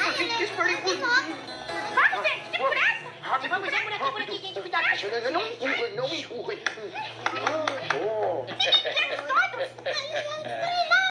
por que esperem por. Vamos, gente, que essa. Rápido, Vamos, vamos aqui, por aqui, gente, cuidado. Não, não, não.